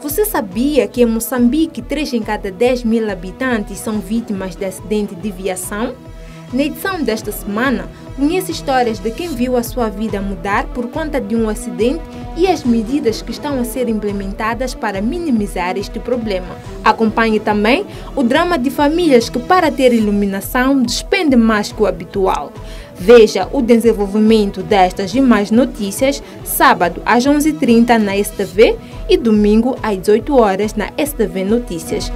Você sabia que em Moçambique 3 em cada 10 mil habitantes são vítimas de acidente de viação? Na edição desta semana, conheça histórias de quem viu a sua vida mudar por conta de um acidente e as medidas que estão a ser implementadas para minimizar este problema. Acompanhe também o drama de famílias que, para ter iluminação, despendem mais que o habitual. Veja o desenvolvimento destas e mais notícias sábado às 11h30 na STV e domingo às 18 horas na STV Notícias.